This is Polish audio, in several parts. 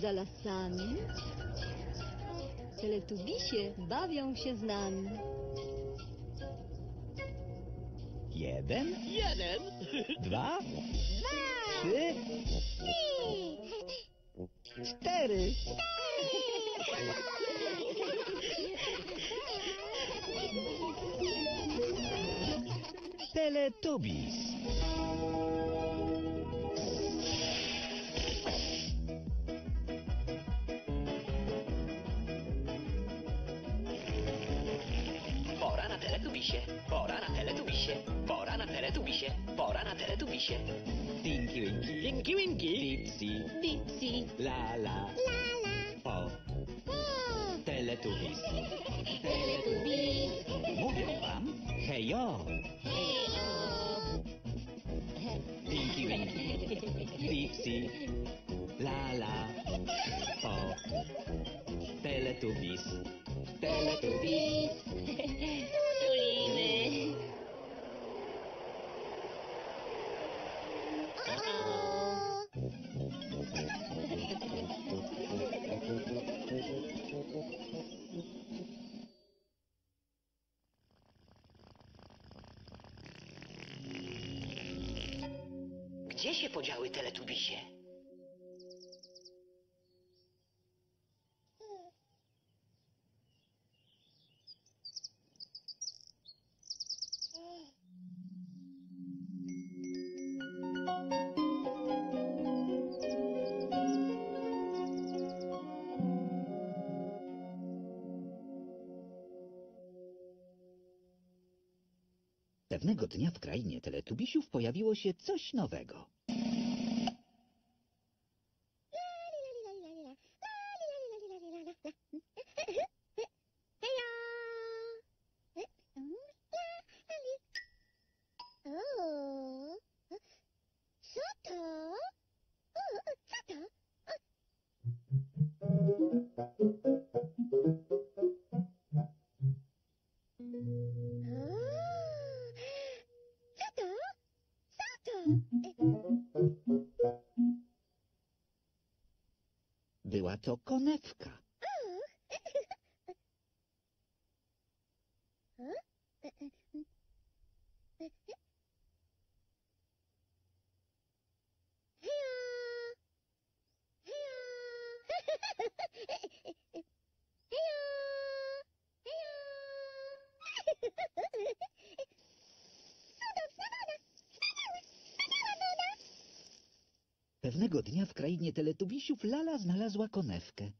za lasami. Teletubisie bawią się z nami. Jeden, Jeden. dwa, trzy, cztery. Teletubbies. Teletubisie. Pora na teletubisie. Tinky Winky, Winky Winky. Dipsy, Dipsy, La La, Po, Teletubbies. Teletubbies, Mówią wam hejo. Tinky Winky, Dipsy, La La, Po, Teletubbies. Teletubbies. Gdzie się podziały teletubisie? Pewnego dnia w krainie Teletubisiów pojawiło się coś nowego. Była to konewka. Hejo! Hejo! Hejo! Hejo! Cudowna woda! Wspaniała! Wspaniała woda! Pewnego dnia w krainie Teletubisiów Lala znalazła konewkę.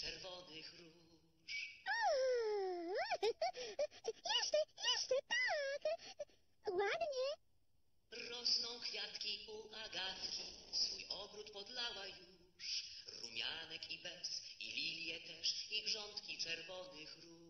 Czerwonych róż. Jeszcze, jeszcze tak. Ładnie. Rosną kwiatki u Agatki, swój ogród podlała już. Rumianek i bez, i lilie też, i grządki czerwonych róż.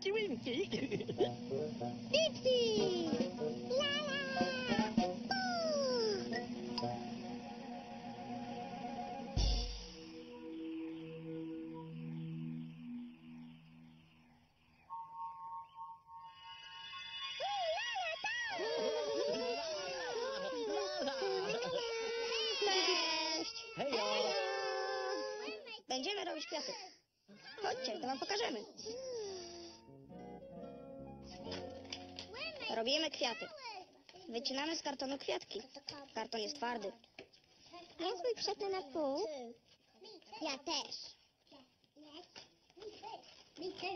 Tinky Winky. Dipsy! Lala! Będziemy robić kwiaty. Chodźcie, to wam pokażemy. Robimy kwiaty. Wycinamy z kartonu kwiatki. Karton jest twardy. Ja swój przetnę na pół. Ja też.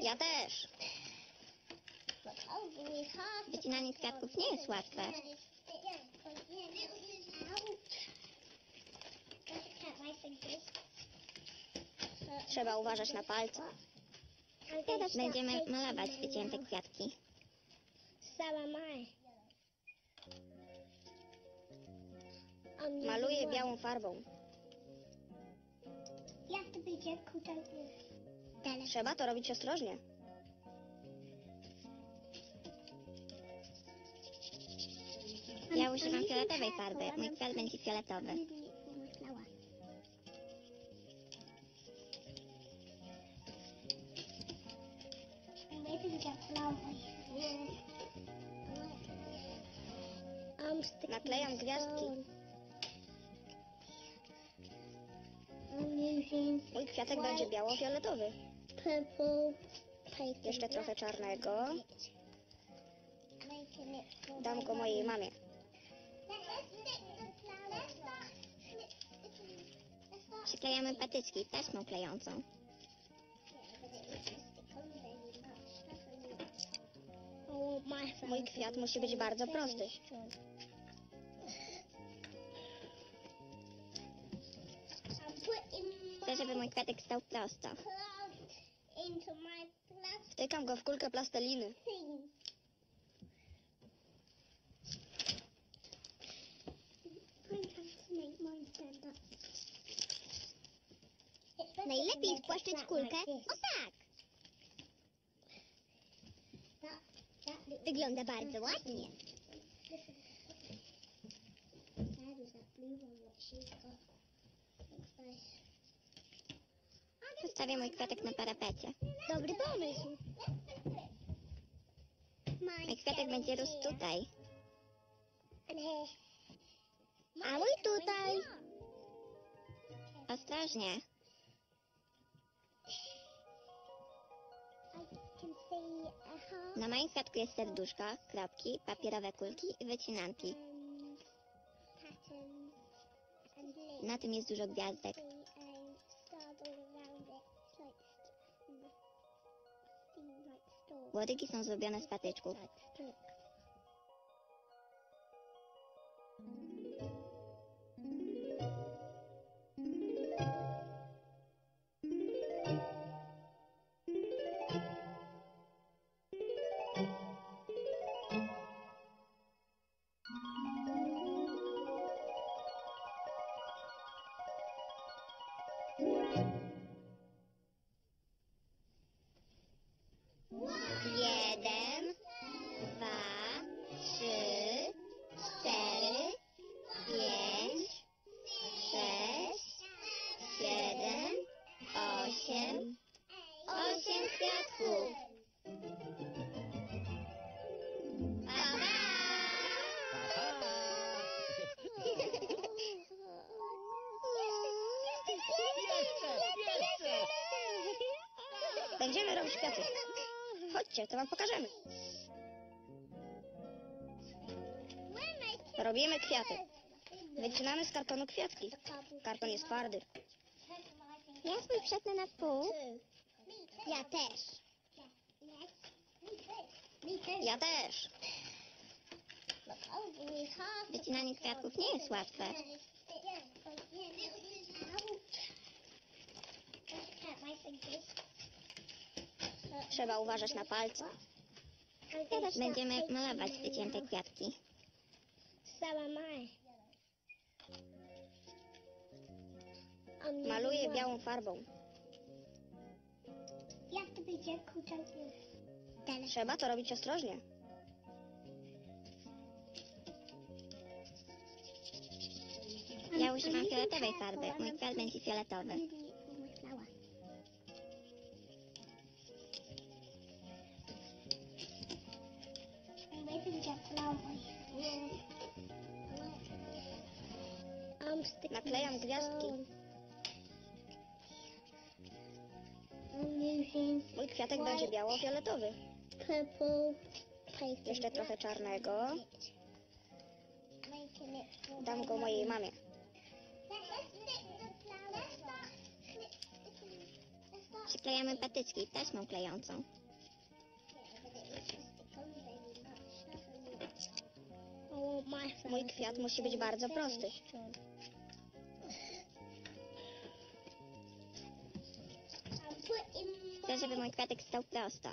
Ja też. Wycinanie kwiatków nie jest łatwe. Trzeba uważać na palce. Teraz będziemy malować wycięte kwiatki. Maluję białą farbą. Trzeba to robić ostrożnie. Ja używam fioletowej farby. Mój kwiat będzie fioletowy. Naklejam gwiazdki. Mój kwiatek będzie biało-fioletowy. Jeszcze trochę czarnego. Dam go mojej mamie. Przyklejamy patyczki taśmą klejącą. Mój kwiat musi być bardzo prosty. Chcę, żeby mój kwiatek stał prosto. Wtykam go w kulkę plasteliny. Najlepiej spłaszczyć kulkę. O tak! Wygląda bardzo ładnie. Postawię mój kwiatek na parapecie. Dobry pomysł. Mój kwiatek będzie rósł tutaj. A mój tutaj. Ostrożnie. Na moim kwiatku jest serduszko, kropki, papierowe kulki i wycinanki. Na tym jest dużo gwiazdek. Łodygi są zrobione z patyczków. Będziemy robić kwiaty. Chodźcie, to wam pokażemy. Robimy kwiaty. Wycinamy z kartonu kwiatki. Karton jest twardy. Ja swój przetnę na pół. Ja też. Ja też. Wycinanie kwiatków nie jest łatwe. Trzeba uważać na palce. Teraz będziemy malować wycięte kwiatki. Maluję białą farbą. Trzeba to robić ostrożnie. Ja używam fioletowej farby. Mój kwiat będzie fioletowy. Naklejam gwiazdki. Mój kwiatek będzie biało-fioletowy. Jeszcze trochę czarnego. Dam go mojej mamie. Przyklejamy patyczki taśmą klejącą. Mój kwiat musi być bardzo prosty. Chcę, żeby mój kwiatek stał prosto.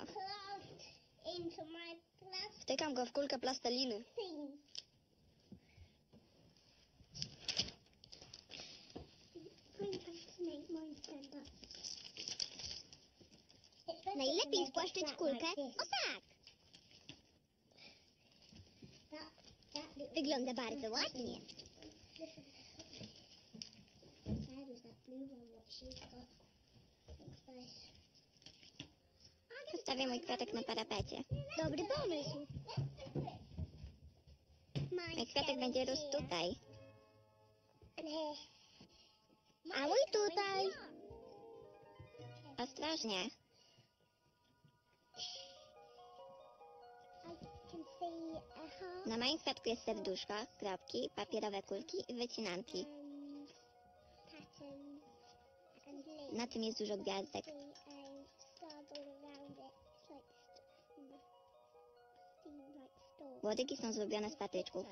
Wtykam go w kulkę plasteliny. Najlepiej spłaszczyć kulkę. O tak! Wygląda bardzo ładnie. Postawię mój kwiatek na parapecie. Dobry pomysł. Mój kwiatek będzie rósł tutaj. A mój tutaj. Ostrożnie. Na moim kwiatku jest serduszko, kropki, papierowe kulki i wycinanki. Na tym jest dużo gwiazdek. Łodygi są zrobione z patyczków.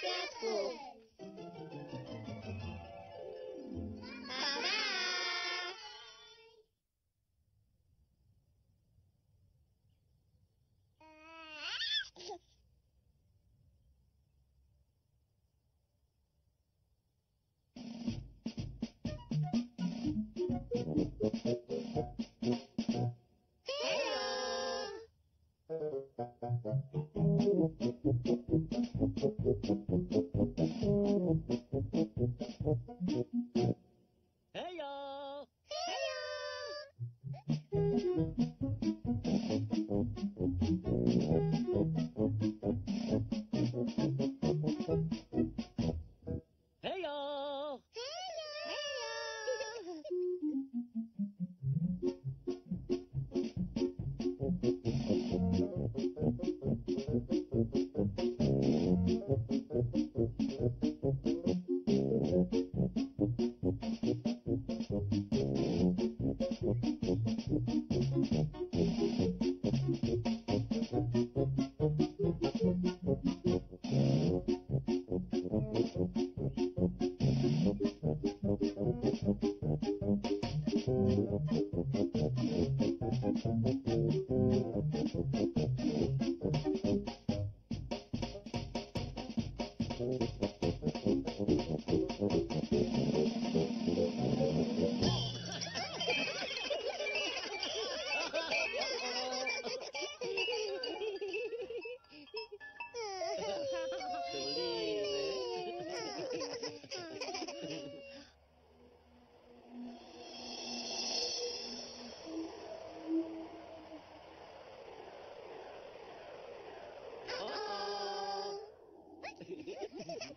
successful.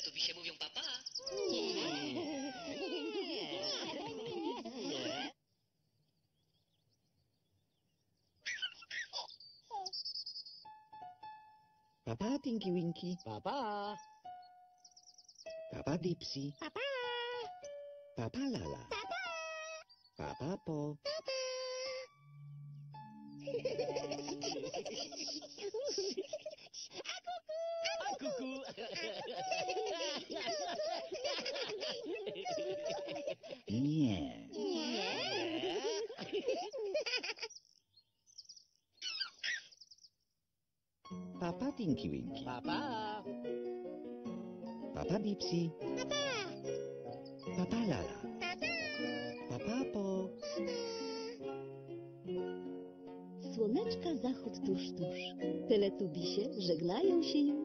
Teletubisie mówią papa. Papa Tinky Winky, Papa. Papa Dipsy, Papa! Papa Lala, Papa Po. A Papa Tinky Winky, Papa. Papa Papa Lala, Papa Po. Słoneczka zachód tuż, tuż. Teletubisie żegnają się już.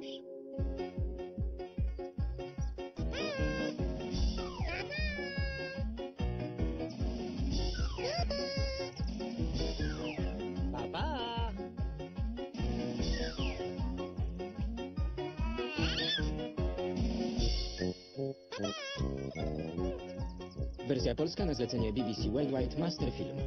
Wersja polska na zlecenie BBC Worldwide Master Film.